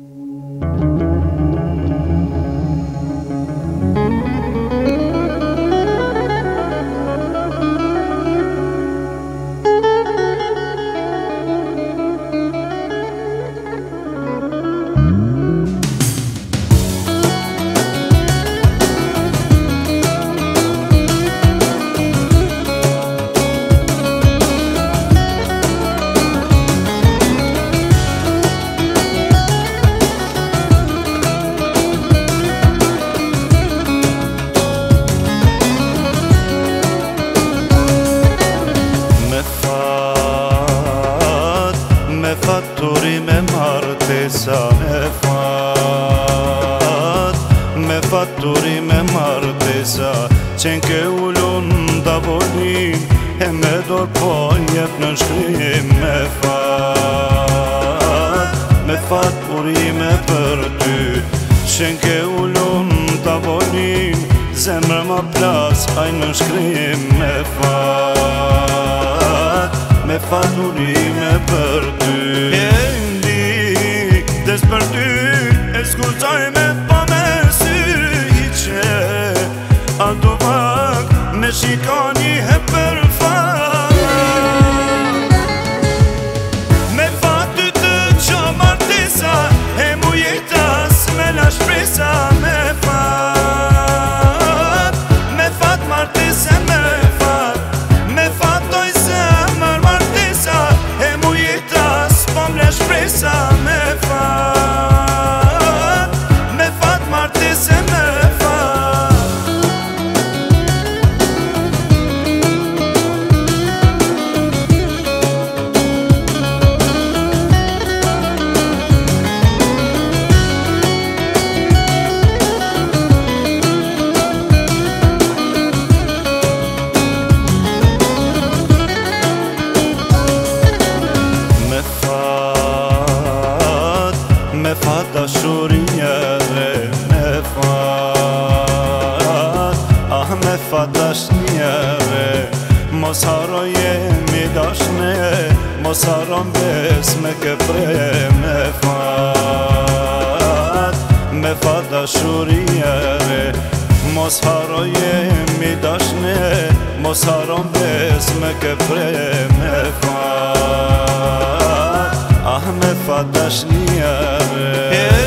Mm-hmm. me faturi me marte me fat Me faturi me marte sa qenë ke ullun të E me dorë po njep në shkrim me fat Me faturi me për ty qenë ke ullun të avonim Zemrë më plas, ajnë në shkrim me fat Me faturime i për ty Kendi, des për ty مفاد شوريه مفاد اه مفادش نیه مصارای میداشنه مصارم به اسم کبره مفاد مفاد شوریه مصارای میداشنه مصارم به اسم کبره مفاد Pa dashk